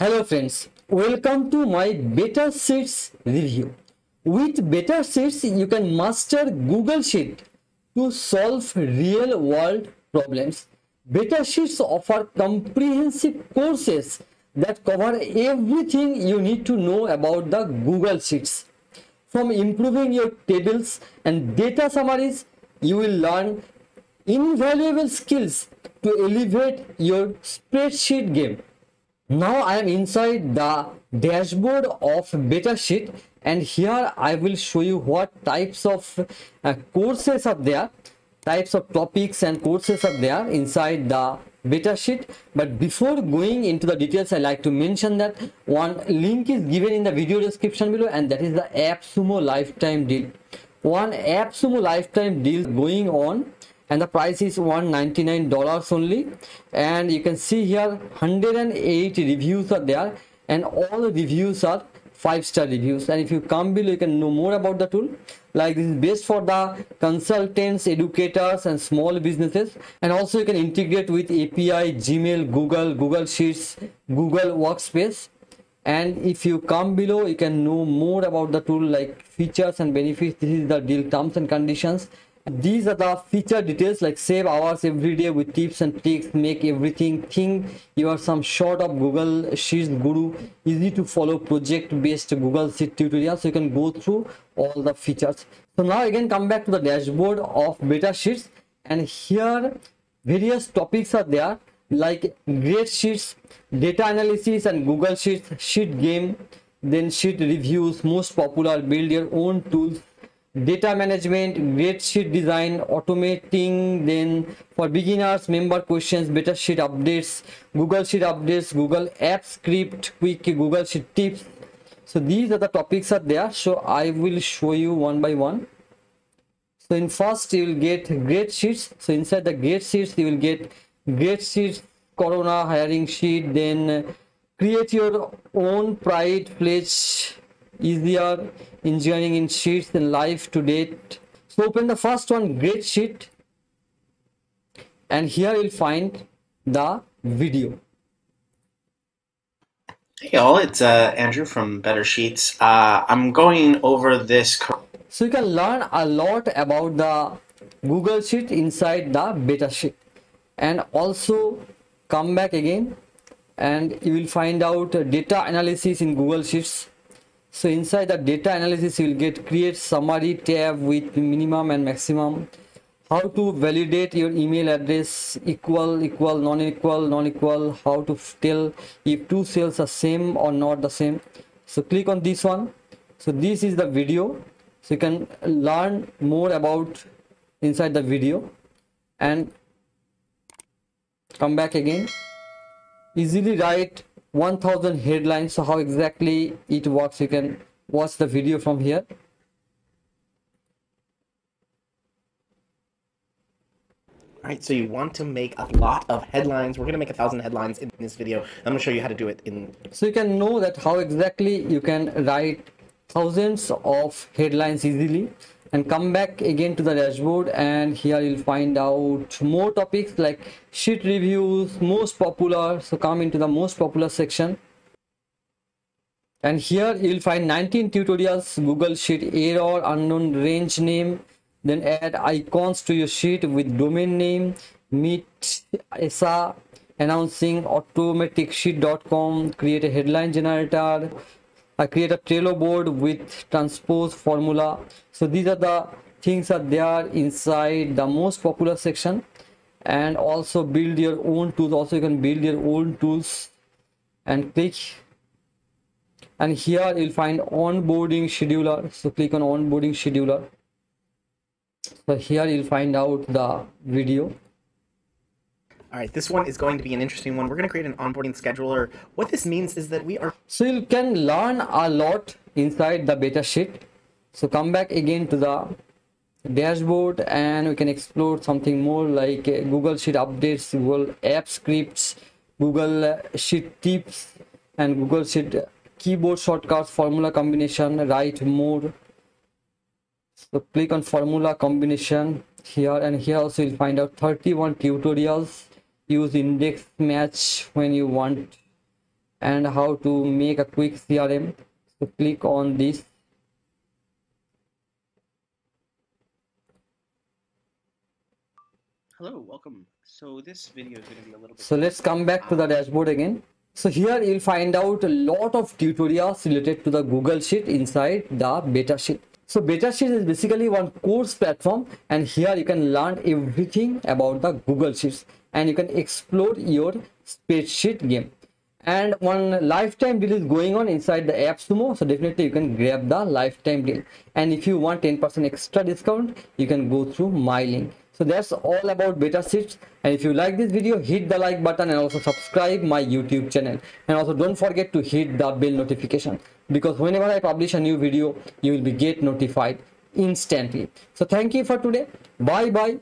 Hello friends, welcome to my Better Sheets review. With Better Sheets, you can master Google Sheet to solve real world problems. Better Sheets offer comprehensive courses that cover everything you need to know about the Google Sheets. From improving your tables and data summaries, you will learn invaluable skills to elevate your spreadsheet game. Now I am inside the dashboard of Sheet, and here I will show you what types of uh, courses are there, types of topics and courses are there inside the Better Sheet but before going into the details i like to mention that one link is given in the video description below and that is the appsumo lifetime deal. One appsumo lifetime deal going on and the price is 199 dollars only. And you can see here 108 reviews are there. And all the reviews are five star reviews. And if you come below you can know more about the tool. Like this is best for the consultants educators and small businesses. And also you can integrate with api gmail google google sheets google workspace. And if you come below you can know more about the tool like features and benefits. This is the deal terms and conditions these are the feature details like save hours every day with tips and tricks make everything think. You are some sort of google sheets guru. Easy to follow project based google sheet tutorial so you can go through all the features. So now again come back to the dashboard of Better Sheets. And here various topics are there like great sheets data analysis and google sheets sheet game then sheet reviews most popular build your own tools data management great sheet design automating then for beginners member questions better sheet updates google sheet updates google app script quick google sheet tips. So these are the topics are there. So i will show you one by one. So in first you will get great sheets. So inside the great sheets you will get great sheets corona hiring sheet then create your own pride pledge easier engineering in sheets in life to date so open the first one great sheet and here you'll find the video Hey all, it's uh, Andrew from Better Sheets. Uh, I'm going over this. So you can learn a lot about the Google Sheet inside the Better Sheet and also come back again and you will find out data analysis in Google Sheets so inside the data analysis you will get create summary tab with minimum and maximum. How to validate your email address equal equal non-equal non-equal? How to tell if two cells are same or not the same? So click on this one. So this is the video. So you can learn more about inside the video. And come back again. Easily write 1000 headlines so how exactly it works you can watch the video from here All right, so you want to make a lot of headlines. We're going to make a thousand headlines in this video. I'm going to show you how to do it in... So you can know that how exactly you can write thousands of headlines easily and come back again to the dashboard and here you'll find out more topics like sheet reviews most popular so come into the most popular section. And here you'll find 19 tutorials google sheet error unknown range name then add icons to your sheet with domain name meet esa announcing automaticsheet.com create a headline generator I create a Trello board with transpose formula. So these are the things that they are inside the most popular section and also build your own tools. Also you can build your own tools and click and here you'll find onboarding scheduler. So click on onboarding scheduler. So here you'll find out the video all right, this one is going to be an interesting one. We're going to create an onboarding scheduler. What this means is that we are... So you can learn a lot inside the Better Sheet. So come back again to the dashboard and we can explore something more like uh, Google Sheet updates, Google app scripts, Google Sheet tips and Google Sheet keyboard shortcuts, formula combination, write more. So click on formula combination here and here also you'll find out 31 tutorials use index match when you want and how to make a quick crm so click on this Hello, welcome. So this video is going to be a little bit. so let's come back to the dashboard again so here you'll find out a lot of tutorials related to the google sheet inside the Better Sheet so Better Sheet is basically one course platform and here you can learn everything about the google sheets and you can explore your spreadsheet game. And one lifetime deal is going on inside the app AppSumo so definitely you can grab the lifetime deal. And if you want 10% extra discount you can go through my link so that's all about Better Sheets and if you like this video hit the like button and also subscribe my youtube channel. And also don't forget to hit the bell notification. Because whenever i publish a new video you will be get notified instantly. So thank you for today. Bye bye